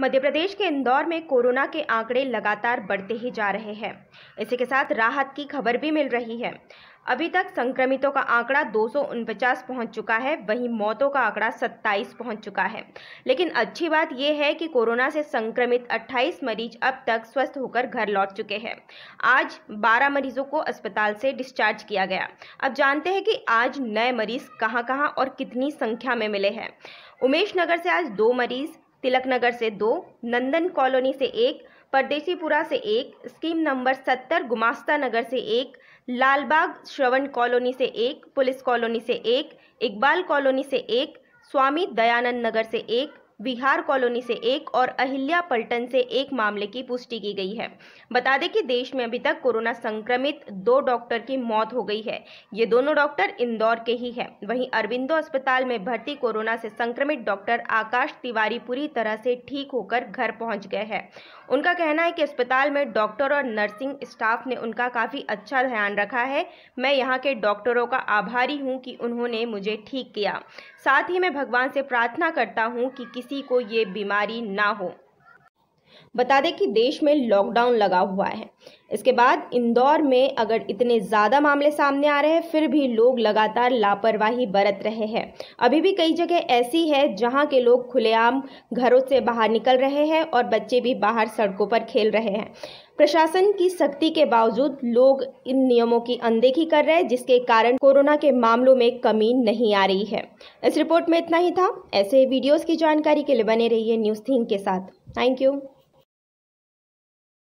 मध्य प्रदेश के इंदौर में कोरोना के आंकड़े लगातार बढ़ते ही जा रहे हैं। इसी के साथ राहत की खबर भी मिल रही है। अभी तक संक्रमितों का आंकड़ा दो पहुँच चुका है, वहीं मौतों का आंकड़ा 27 पहुँच चुका है। लेकिन अच्छी बात यह है कि कोरोना से संक्रमित 28 मरीज़ अब तक स्वस्थ होकर घर लौट चुके हैं। आज 12 मरीजों को अस्पताल से डिस्चार्ज किया गया। अब जानते हैं कि आज नए मरीज़ कहाँ कहाँ और कितनी संख्या में मिले हैं। उमेश नगर से आज दो मरीज़ तिलक नगर से दो, नंदन कॉलोनी से एक परदेसीपुरा से एक, स्कीम नंबर सत्तर, गुमास्ता नगर से एक, लालबाग श्रवण कॉलोनी से एक, पुलिस कॉलोनी से एक, इकबाल कॉलोनी से एक, स्वामी दयानंद नगर से एक बिहार कॉलोनी से एक और अहिल्या पलटन से एक मामले की पुष्टि की गई है। बता दें कि देश में अभी तक कोरोना संक्रमित दो डॉक्टर की मौत हो गई है। ये दोनों डॉक्टर इंदौर के ही हैं। वहीं अरविंदो अस्पताल में भर्ती कोरोना से संक्रमित डॉक्टर आकाश तिवारी पूरी तरह से ठीक होकर घर पहुँच गए हैं। उनका कहना है कि अस्पताल में डॉक्टर और नर्सिंग स्टाफ ने उनका काफ़ी अच्छा ध्यान रखा है। मैं यहाँ के डॉक्टरों का आभारी हूँ कि उन्होंने मुझे ठीक किया। साथ ही मैं भगवान से प्रार्थना करता हूँ कि को ये बीमारी ना हो। बता दें कि देश में लॉकडाउन लगा हुआ है। इसके बाद इंदौर में अगर इतने ज़्यादा मामले सामने आ रहे हैं, फिर भी लोग लगातार लापरवाही बरत रहे हैं। अभी भी कई जगह ऐसी है जहाँ के लोग खुलेआम घरों से बाहर निकल रहे हैं और बच्चे भी बाहर सड़कों पर खेल रहे हैं। प्रशासन की सख्ती के बावजूद लोग इन नियमों की अनदेखी कर रहे हैं, जिसके कारण कोरोना के मामलों में कमी नहीं आ रही है। इस रिपोर्ट में इतना ही था। ऐसे वीडियोस की जानकारी के लिए बने रहिए न्यूज़ थीन के साथ। Thank you.